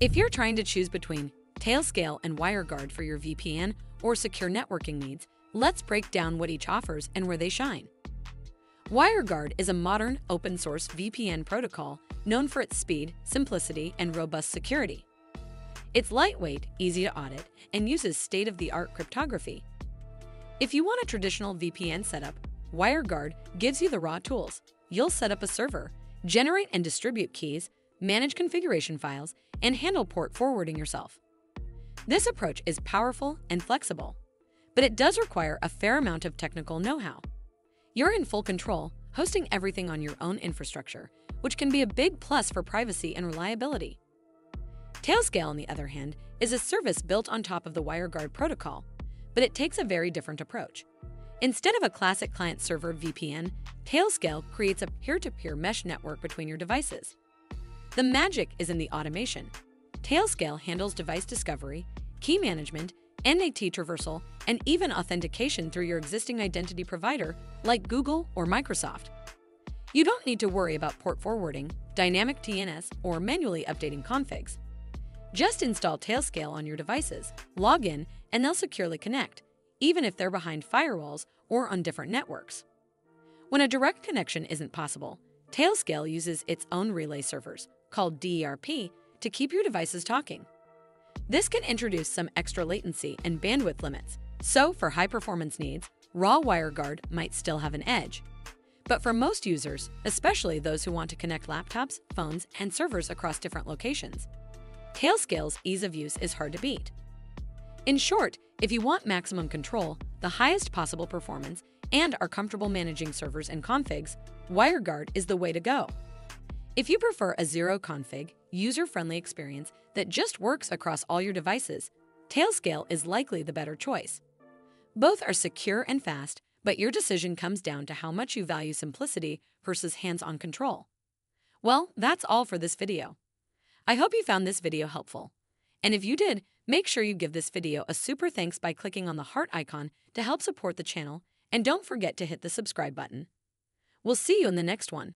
If you're trying to choose between Tailscale and WireGuard for your VPN or secure networking needs, let's break down what each offers and where they shine. WireGuard is a modern open-source VPN protocol known for its speed, simplicity, and robust security. It's lightweight, easy to audit, and uses state-of-the-art cryptography. If you want a traditional VPN setup, WireGuard gives you the raw tools. You'll set up a server, generate and distribute keys, manage configuration files, and handle port forwarding yourself. This approach is powerful and flexible, but it does require a fair amount of technical know-how. You're in full control, hosting everything on your own infrastructure, which can be a big plus for privacy and reliability. Tailscale, on the other hand, is a service built on top of the WireGuard protocol, but it takes a very different approach. Instead of a classic client-server VPN, Tailscale creates a peer-to-peer -peer mesh network between your devices. The magic is in the automation. Tailscale handles device discovery, key management, NAT traversal, and even authentication through your existing identity provider like Google or Microsoft. You don't need to worry about port forwarding, dynamic DNS, or manually updating configs. Just install Tailscale on your devices, log in, and they'll securely connect, even if they're behind firewalls or on different networks. When a direct connection isn't possible, Tailscale uses its own relay servers, called DERP, to keep your devices talking. This can introduce some extra latency and bandwidth limits, so for high-performance needs, raw WireGuard might still have an edge. But for most users, especially those who want to connect laptops, phones, and servers across different locations, Tailscale's ease of use is hard to beat. In short, if you want maximum control, the highest possible performance, and are comfortable managing servers and configs, WireGuard is the way to go. If you prefer a zero-config, user-friendly experience that just works across all your devices, Tailscale is likely the better choice. Both are secure and fast, but your decision comes down to how much you value simplicity versus hands-on control. Well, that's all for this video. I hope you found this video helpful. And if you did, make sure you give this video a super thanks by clicking on the heart icon to help support the channel, and don't forget to hit the subscribe button. We'll see you in the next one.